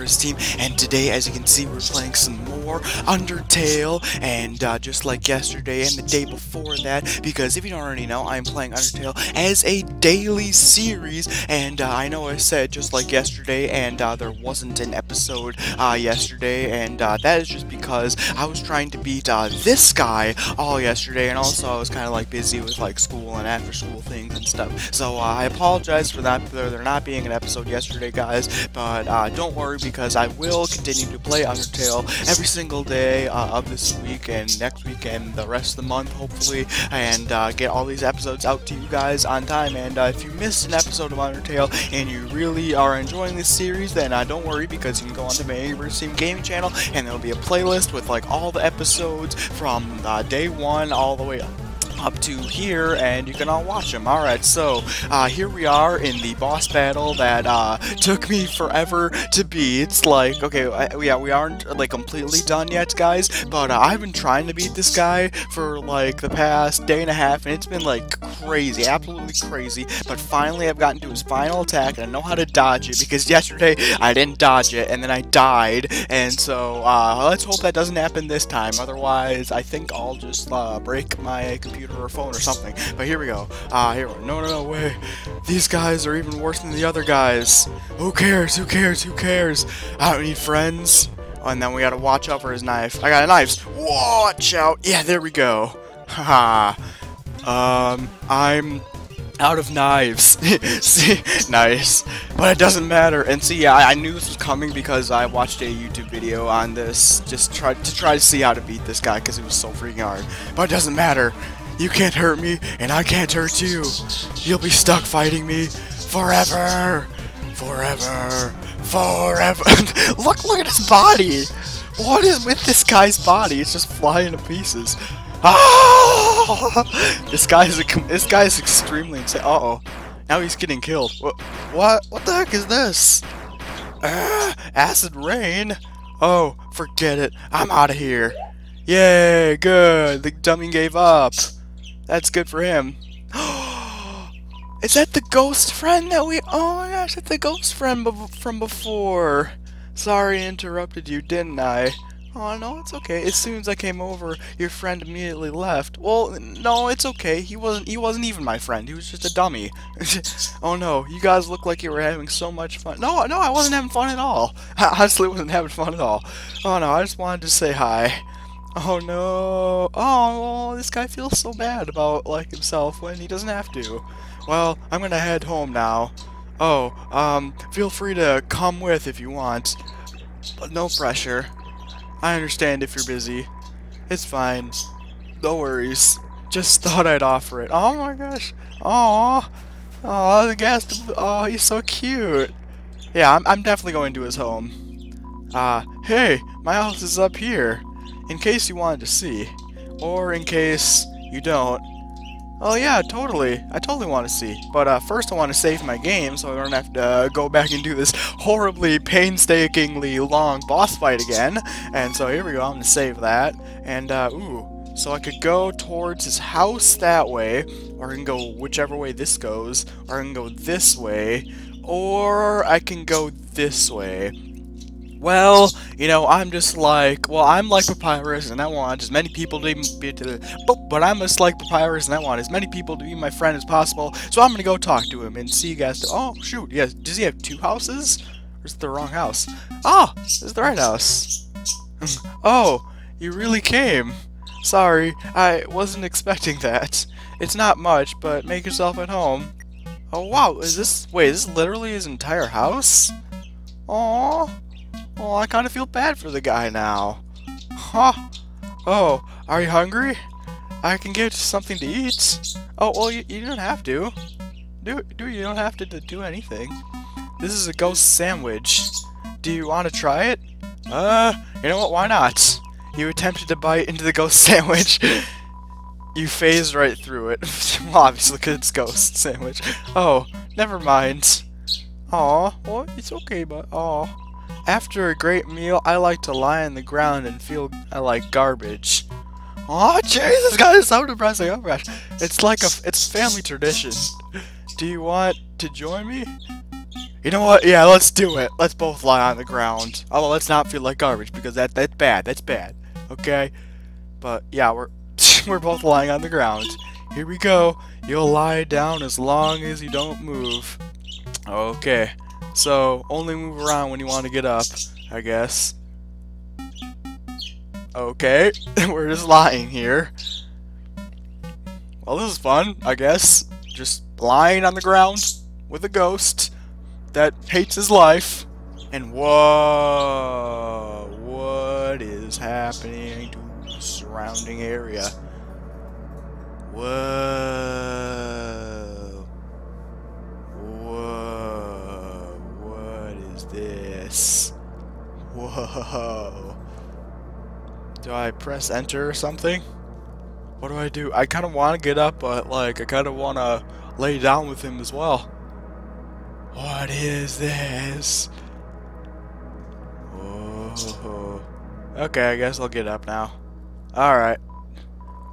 Papyrus team, and today, as you can see, we're playing some more Undertale, and uh, just like yesterday and the day before that, because if you don't already know, I'm playing Undertale as a daily series, and uh, I know I said just like yesterday, and uh, there wasn't an episode uh, yesterday, and uh, that is just because I was trying to beat uh, this guy all yesterday, and also I was kind of like busy with like school and after school things and stuff, so I apologize for that, there, there not being an episode yesterday, guys, but don't worry because I will continue to play Undertale every single day uh, of this week and next week and the rest of the month, hopefully, and uh, get all these episodes out to you guys on time. And uh, if you missed an episode of Undertale and you really are enjoying this series, then uh, don't worry because you can go onto my Team Gaming channel and there'll be a playlist with like all the episodes from uh, day one all the way up up to here, and you can all watch them. Alright, so uh, here we are in the boss battle that uh, took me forever to beat. It's like, okay, I, yeah, we aren't like completely done yet, guys, but uh, I've been trying to beat this guy for like the past day and a half, and it's been like crazy, absolutely crazy. But finally, I've gotten to his final attack, and I know how to dodge it because yesterday I didn't dodge it, and then I died, and so uh, let's hope that doesn't happen this time. Otherwise, I think I'll just uh, break my computer or phone or something. But here we go. Ah, uh, here. No, no, no, way. These guys are even worse than the other guys. Who cares? Who cares? Who cares? I don't need friends. Oh, and then we gotta watch out for his knife. I got a knife. Watch out. Yeah, there we go. Haha. um, I'm out of knives. see, nice. But it doesn't matter. And see, yeah, I, I, knew this was coming because I watched a YouTube video on this, just try to try to see how to beat this guy because it was so freaking hard. But it doesn't matter. You can't hurt me, and I can't hurt you. You'll be stuck fighting me forever. Forever. Forever. look, look at his body. What is with this guy's body? It's just flying to pieces. Ah! This guy is a, this guy is extremely insane. Uh oh, now he's getting killed. What? What? What the heck is this? Uh, acid rain. Oh, forget it. I'm out of here. Yay, good. The dummy gave up. That's good for him. Is that the ghost friend that we... Oh my gosh, that's the ghost friend from before. Sorry I interrupted you, didn't I? Oh, no, it's okay. As soon as I came over, your friend immediately left. Well, no, it's okay. He wasn't he wasn't even my friend. He was just a dummy. oh no, you guys look like you were having so much fun. No, no, I wasn't having fun at all. I honestly wasn't having fun at all. Oh no, I just wanted to say hi. Oh no! Oh, this guy feels so bad about like himself when he doesn't have to. Well, I'm gonna head home now. Oh, um, feel free to come with if you want. But no pressure. I understand if you're busy. It's fine. No worries. Just thought I'd offer it. Oh my gosh. Oh, oh, the guest. Oh, he's so cute. Yeah, I'm, I'm definitely going to his home. Uh, hey, my house is up here in case you wanted to see. Or in case you don't. Oh yeah, totally. I totally want to see. But uh, first I want to save my game so I don't have to uh, go back and do this horribly, painstakingly long boss fight again. And so here we go, I'm going to save that. And, uh, ooh, so I could go towards his house that way, or I can go whichever way this goes, or I can go this way, or I can go this way. Well, you know, I'm just like, well, I'm like Papyrus, and I want as many people to be to, but, but I'm just like Papyrus, and I want as many people to be my friend as possible. So I'm gonna go talk to him and see you guys. oh shoot, yes. Does he have two houses? Or is it the wrong house? Oh, this is the right house. oh, you really came. Sorry, I wasn't expecting that. It's not much, but make yourself at home. Oh wow, is this- wait, is this literally his entire house? Aww. Oh, I kind of feel bad for the guy now. Huh? Oh, are you hungry? I can get something to eat. Oh, well, you, you don't have to. Do, do you don't have to, to do anything. This is a ghost sandwich. Do you want to try it? Uh, you know what, why not? You attempted to bite into the ghost sandwich. you phased right through it. well, obviously, because it's ghost sandwich. Oh, never mind. Aw, well, it's okay, but aw. After a great meal, I like to lie on the ground and feel I like garbage. Oh, Jesus, God, it's so depressing. Oh gosh, it's like a it's family tradition. Do you want to join me? You know what? Yeah, let's do it. Let's both lie on the ground. Although let's not feel like garbage because that that's bad. That's bad. Okay? But yeah, we're we're both lying on the ground. Here we go. You'll lie down as long as you don't move. Okay. So, only move around when you want to get up, I guess. Okay. we're just lying here. Well, this is fun, I guess. Just lying on the ground with a ghost that hates his life. And whoa, what is happening to the surrounding area? Whoa. This? Whoa. Do I press enter or something? What do I do? I kind of want to get up, but like, I kind of want to lay down with him as well. What is this? Oh. Okay, I guess I'll get up now. Alright.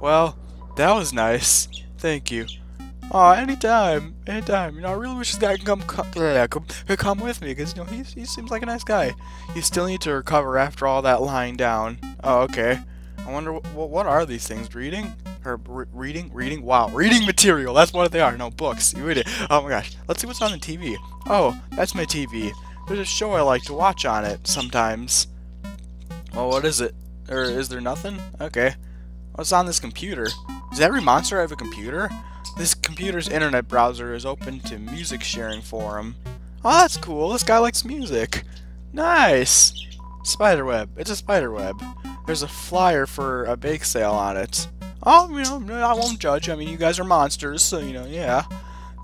Well, that was nice. Thank you. Oh, anytime, anytime. You know, I really wish this guy could come, come, come, come with me, because, you know, he, he seems like a nice guy. You still need to recover after all that lying down. Oh, okay. I wonder, what, what are these things? Reading? Or re reading? Reading? Wow, reading material. That's what they are. No, books. You it. Oh my gosh. Let's see what's on the TV. Oh, that's my TV. There's a show I like to watch on it sometimes. Well, what is it? Or is there nothing? Okay. What's on this computer? Does every monster have a computer? This computer's internet browser is open to music sharing forum. Oh, that's cool. This guy likes music. Nice. Spiderweb. It's a spiderweb. There's a flyer for a bake sale on it. Oh, you know, I won't judge. I mean, you guys are monsters, so, you know, yeah.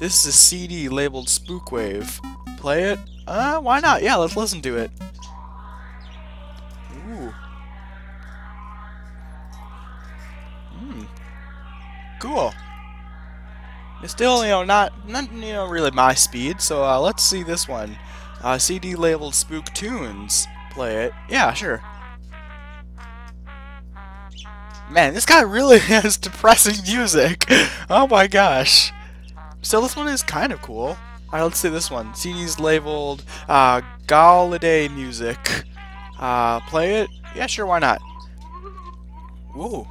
This is a CD labeled Spookwave. Play it? Uh, why not? Yeah, let's listen to it. Ooh. Hmm. Cool. It's still, you know, not, not you know, really my speed, so uh, let's see this one. Uh, CD labeled Spook Tunes. Play it. Yeah, sure. Man, this guy really has depressing music. Oh my gosh. So this one is kind of cool. Alright, let's see this one. CD's labeled uh, Ghouliday Music. Uh, play it? Yeah, sure, why not? Whoa.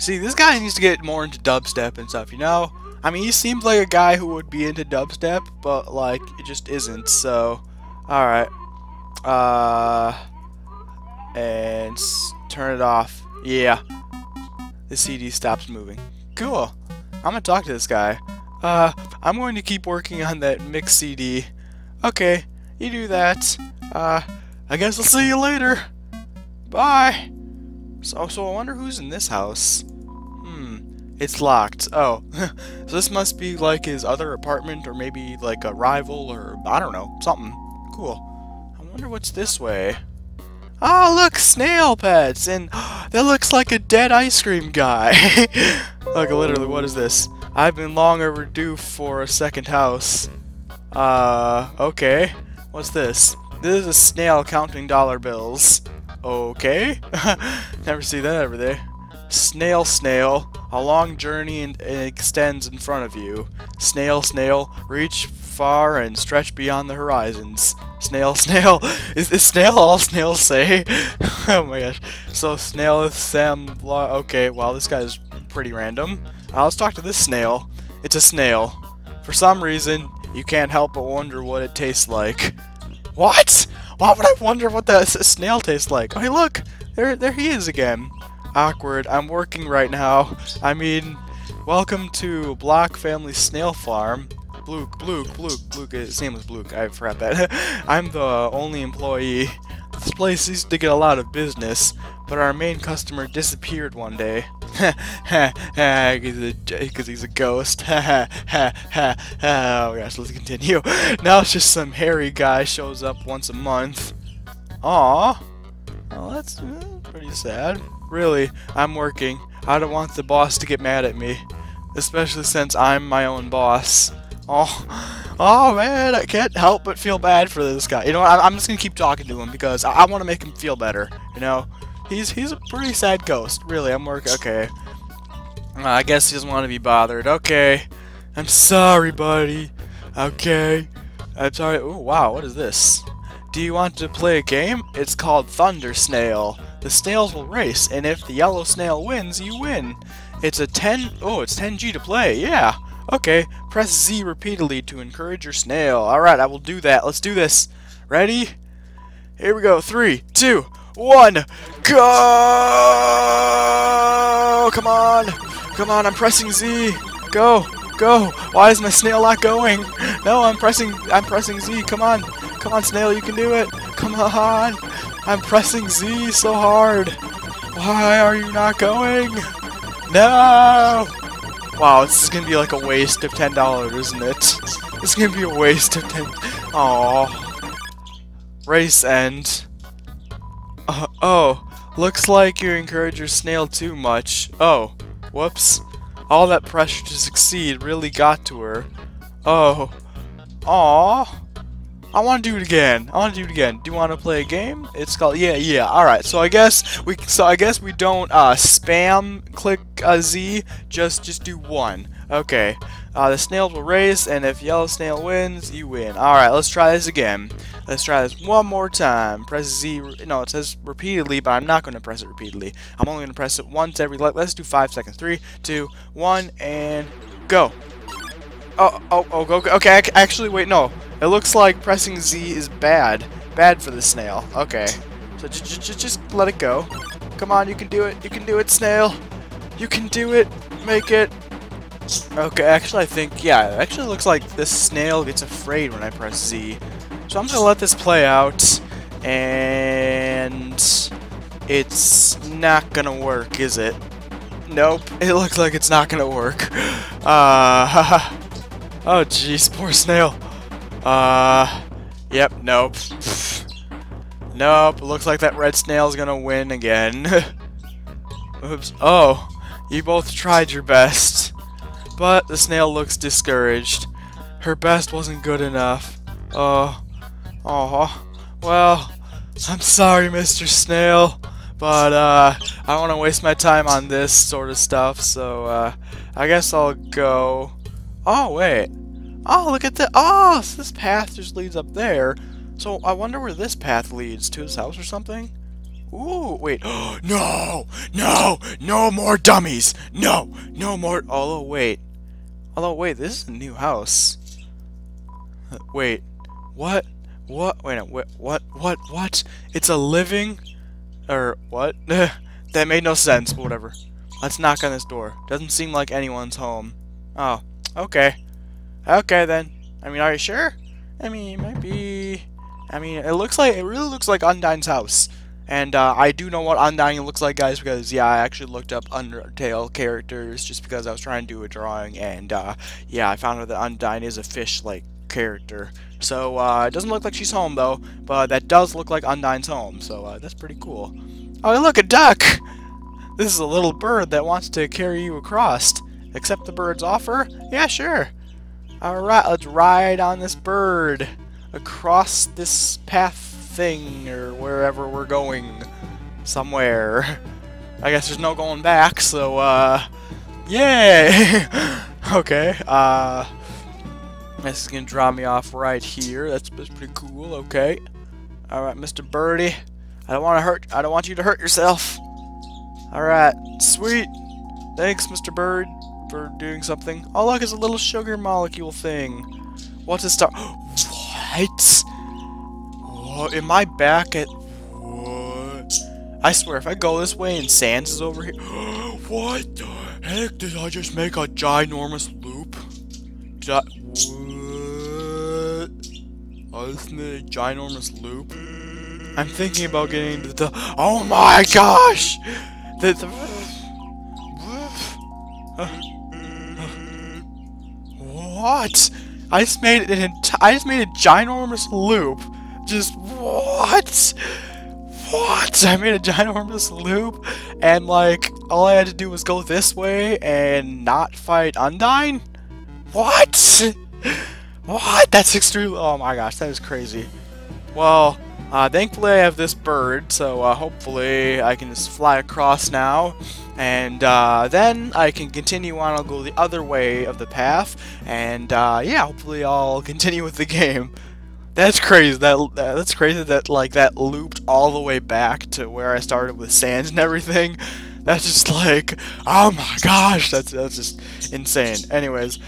See, this guy needs to get more into dubstep and stuff, you know? I mean, he seems like a guy who would be into dubstep, but, like, it just isn't, so... Alright. Uh... And turn it off. Yeah. The CD stops moving. Cool. I'm gonna talk to this guy. Uh, I'm going to keep working on that mix CD. Okay, you do that. Uh, I guess I'll see you later. Bye. So, so I wonder who's in this house. Hmm, it's locked. Oh, so this must be like his other apartment or maybe like a rival or I don't know, something. Cool. I wonder what's this way. Oh, look, snail pets, and that looks like a dead ice cream guy. like, literally, what is this? I've been long overdue for a second house. Uh, okay. What's this? This is a snail counting dollar bills. Okay. Never see that every day. Snail, snail, a long journey and extends in front of you. Snail, snail, reach far and stretch beyond the horizons. Snail, snail. Is this snail all snails say? oh my gosh. So snail is Sam. Okay, well this guy's pretty random. Uh, let's talk to this snail. It's a snail. For some reason, you can't help but wonder what it tastes like. What? Why would I wonder what that snail tastes like? Oh, hey, look! There, there he is again. Awkward. I'm working right now. I mean, welcome to Blook Family Snail Farm. Blook, Blook, Blook, Blook, his name was Blook, I forgot that. I'm the only employee. This place used to get a lot of business, but our main customer disappeared one day. because he's a ghost. oh gosh, let's continue. Now it's just some hairy guy shows up once a month. Aw. Well, that's uh, pretty sad. Really, I'm working. I don't want the boss to get mad at me. Especially since I'm my own boss. Oh, oh man, I can't help but feel bad for this guy. You know what? I'm just gonna keep talking to him because I, I want to make him feel better. You know, he's he's a pretty sad ghost. Really, I'm working. Okay, uh, I guess he doesn't want to be bothered. Okay, I'm sorry, buddy. Okay. I'm sorry. Oh, wow, what is this? Do you want to play a game? It's called Thunder Snail. The snails will race, and if the yellow snail wins, you win. It's a 10... Oh, it's 10G to play. Yeah. Okay. Press Z repeatedly to encourage your snail. Alright, I will do that. Let's do this. Ready? Here we go. Three, two, one, go! Come on! Come on, I'm pressing Z. Go, go! Why is my snail not going? No, I'm pressing, I'm pressing Z. Come on, come on, snail, you can do it. Come on! I'm pressing Z so hard. Why are you not going? No! Wow, this is gonna be like a waste of ten dollars, isn't it? This is gonna be a waste of ten. Aww. Race end. Uh, oh, looks like you encourage your snail too much. Oh, whoops. All that pressure to succeed really got to her. Oh. Aw. I want to do it again. I want to do it again. Do you want to play a game? It's called yeah, yeah. All right. So I guess we so I guess we don't uh, spam click a Z. Just just do one. Okay. Uh, the snails will race, and if yellow snail wins, you win. All right. Let's try this again. Let's try this one more time. Press Z. No, it says repeatedly, but I'm not going to press it repeatedly. I'm only going to press it once every. Let's do five seconds. Three, two, one, and go. Oh, oh, oh, go. Okay. Actually, wait. No. It looks like pressing Z is bad. Bad for the snail. Okay. So just let it go. Come on, you can do it. You can do it, snail. You can do it. Make it. Okay, actually I think, yeah, it actually looks like this snail gets afraid when I press Z. So I'm gonna let this play out, and it's not gonna work, is it? Nope, it looks like it's not gonna work. Uh, oh jeez, poor snail. Uh, yep, nope. Nope, looks like that red snail's gonna win again. Oops, oh, you both tried your best. But the snail looks discouraged. Her best wasn't good enough. Oh, Oh, well, I'm sorry, Mr. Snail, but uh, I don't want to waste my time on this sort of stuff, so uh, I guess I'll go. Oh, wait. Oh, look at that. Oh, so this path just leads up there. So I wonder where this path leads to his house or something. Ooh, wait. no, no, no more dummies. No, no more. Although, wait. Although, wait, this is a new house. Wait, what? What? Wait, what? What? What? What? It's a living? Or what? that made no sense, but whatever. Let's knock on this door. Doesn't seem like anyone's home. Oh, okay. Okay then. I mean, are you sure? I mean, it might be... I mean, it looks like, it really looks like Undyne's house. And uh, I do know what Undyne looks like, guys, because, yeah, I actually looked up Undertale characters just because I was trying to do a drawing. And, uh, yeah, I found out that Undyne is a fish-like character. So uh, it doesn't look like she's home though, but that does look like Undyne's home, so uh, that's pretty cool. Oh, look, a duck! This is a little bird that wants to carry you across. Accept the bird's offer? Yeah, sure. Alright, let's ride on this bird across this path thing, or wherever we're going. Somewhere. I guess there's no going back, so, uh, yay! okay, uh, this is gonna drop me off right here. That's, that's pretty cool. Okay. All right, Mr. Birdie. I don't want to hurt. I don't want you to hurt yourself. All right. Sweet. Thanks, Mr. Bird, for doing something. Oh, look, it's a little sugar molecule thing. What's a star? what? What? Am I back at? What? I swear, if I go this way and Sans is over here. what the heck did I just make a ginormous loop? Gi Oh, isn't it a ginormous loop? I'm thinking about getting the oh my gosh! The, the what? I just made an I just made a ginormous loop. Just what? What? I made a ginormous loop, and like all I had to do was go this way and not fight Undyne. What? What? That's extremely... Oh my gosh, that is crazy. Well, Uh, thankfully, I have this bird, so uh, hopefully I can just fly across now. And uh, then I can continue on. I'll go the other way of the path. And uh, yeah, hopefully I'll continue with the game. That's crazy. That that's crazy. That like that looped all the way back to where I started with Sans and everything. That's just like, oh my gosh, that's that's just insane. Anyways,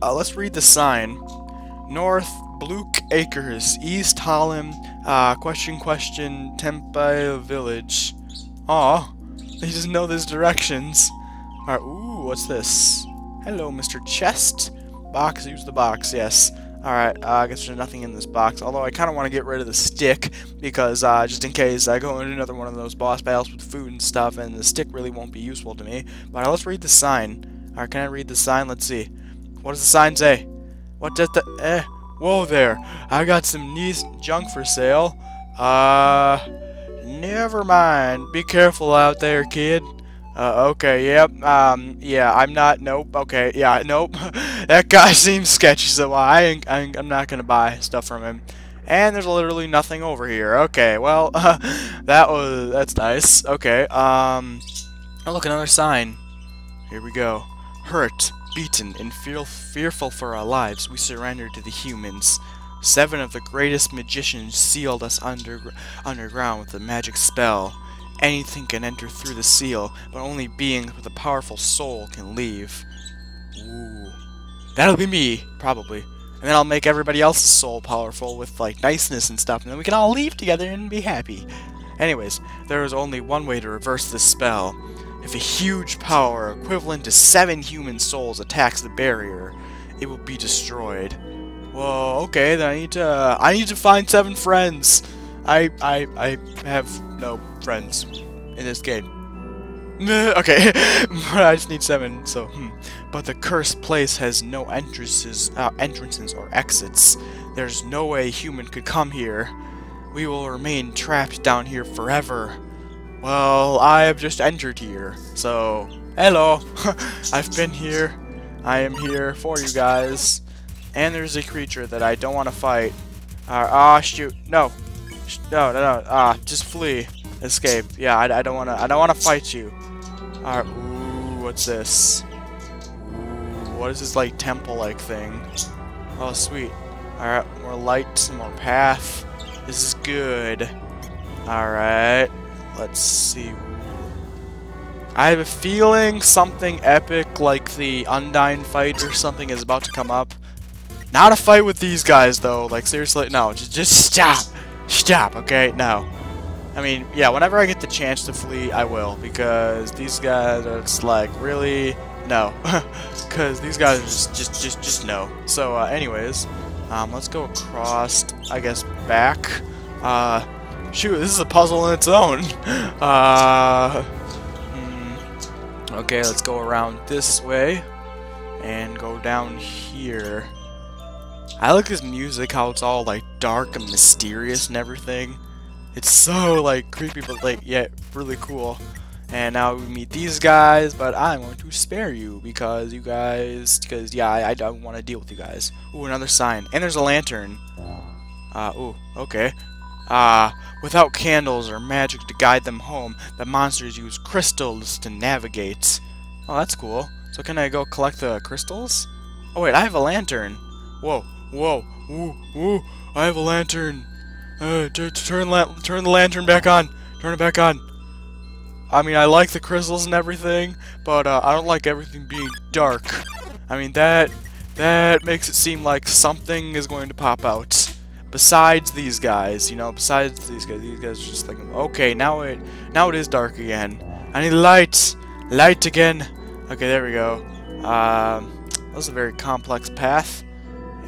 uh, let's read the sign. North Blook Acres, East Hotland, uh, question, question, Temmie Village. Aw, they just know these directions. Alright, ooh, what's this? Hello, Mr. Chest. Box, use the box, yes. Alright, uh, I guess there's nothing in this box, although I kind of want to get rid of the stick, because, uh, just in case I go into another one of those boss battles with food and stuff, and the stick really won't be useful to me. But uh, let's read the sign. Alright, can I read the sign? Let's see. What does the sign say? What does the... eh... Whoa there, I got some nice junk for sale. Uh, never mind. Be careful out there, kid. Uh, okay, yep, um, yeah, I'm not, nope, okay, yeah, nope. that guy seems sketchy, so I I am not gonna buy stuff from him. And there's literally nothing over here. Okay, well, that was, that's nice. Okay, um, oh look, another sign. Here we go. Hurt beaten and fear fearful for our lives, we surrender to the humans. Seven of the greatest magicians sealed us under underground with a magic spell. Anything can enter through the seal, but only beings with a powerful soul can leave. Ooh. That'll be me, probably. And then I'll make everybody else's soul powerful with, like, niceness and stuff, and then we can all leave together and be happy. Anyways, there is only one way to reverse this spell. If a huge power equivalent to seven human souls attacks the barrier, it will be destroyed. Well, okay, then I need to uh, I need to find seven friends. I I I have no friends in this game. okay, I just need seven. So, hmm. but the cursed place has no entrances, uh, entrances or exits. There's no way a human could come here. We will remain trapped down here forever. Well, I have just entered here, so hello. I've been here. I am here for you guys. And there's a creature that I don't want to fight. Uh, ah, uh, shoot. No. No, no, no. Ah, just flee. Escape. Yeah, I, I don't want to I don't want to fight you. Alright, ooh, what's this? What is this, like, temple-like thing? Oh, sweet. Alright, more light, more path. This is good. Alright. Let's see. I have a feeling something epic like the Undyne fight or something is about to come up. Not a fight with these guys though, like seriously, no, just, just stop. Stop, okay? No. I mean, yeah, whenever I get the chance to flee, I will, because these guys are just like, really? No. Because these guys are just, just, just, just no. So, uh, anyways, um, let's go across, I guess, back. Uh, Shoot, this is a puzzle in its own. Uh, hmm. Okay, let's go around this way and go down here. I like this music, how it's all like dark and mysterious and everything. It's so like creepy, but like yet yeah, really cool. And now we meet these guys, but I'm going to spare you because you guys, because yeah, I, I don't want to deal with you guys. Ooh, another sign, and there's a lantern. Uh, ooh, okay. Ah, uh, without candles or magic to guide them home, the monsters use crystals to navigate. Oh, that's cool. So can I go collect the crystals? Oh wait, I have a lantern. Whoa, whoa, woo, woo, I have a lantern. Uh, turn, la turn the lantern back on. Turn it back on. I mean, I like the crystals and everything, but uh, I don't like everything being dark. I mean, that that makes it seem like something is going to pop out besides these guys, you know, besides these guys, these guys are just like, okay, now it, now it is dark again. I need light, light again. Okay, there we go. Um, that was a very complex path,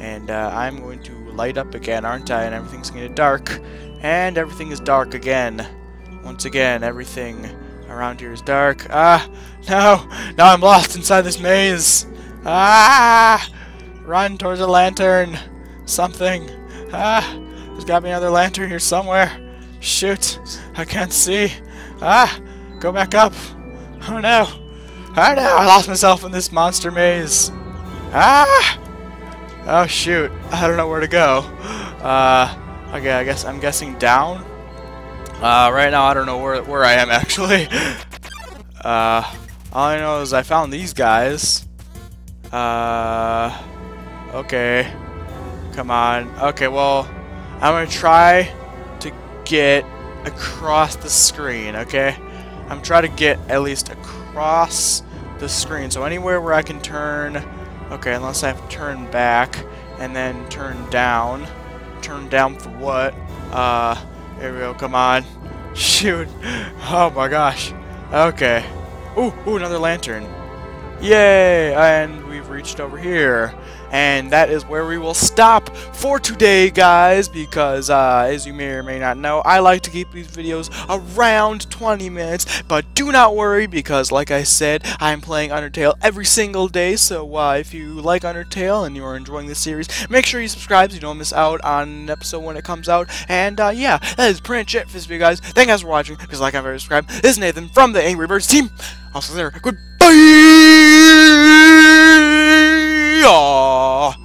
and uh, I'm going to light up again, aren't I? And everything's going to get dark, and everything is dark again. Once again, everything around here is dark. Ah, no, now I'm lost inside this maze. Ah, run towards the lantern. Something. Ah! There's gotta be another lantern here somewhere. Shoot! I can't see. Ah! Go back up! Oh no! Oh no! I lost myself in this monster maze! Ah! Oh shoot! I don't know where to go. Uh, Okay, I guess I'm guessing down. Uh, right now I don't know where where I am actually. uh, all I know is I found these guys. Uh, okay. Come on. Okay, well, I'm gonna try to get across the screen. Okay, I'm trying to get at least across the screen. So anywhere where I can turn. Okay, unless I have to turn back and then turn down. Turn down for what? Uh, here we go. Come on. Shoot. Oh my gosh. Okay. Ooh, ooh, another lantern. Yay! And we've reached over here. And that is where we will stop for today, guys, because uh, as you may or may not know, I like to keep these videos around 20 minutes, but do not worry, because like I said, I'm playing Undertale every single day, so uh, if you like Undertale and you're enjoying this series, make sure you subscribe so you don't miss out on an episode when it comes out, and uh, yeah, that is pretty much it for this video, guys. Thank you guys for watching, because like I'm very subscribed, this is Nathan from the Angry Birds team, also there, goodbye! 야.